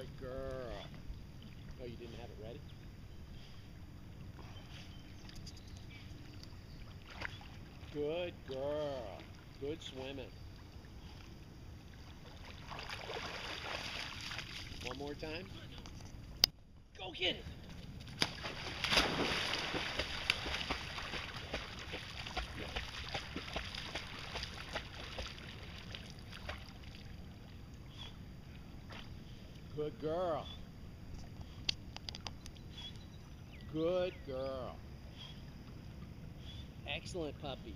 Good girl. Oh, you didn't have it ready? Good girl. Good swimming. One more time. Go get it! Good girl. Good girl. Excellent puppy.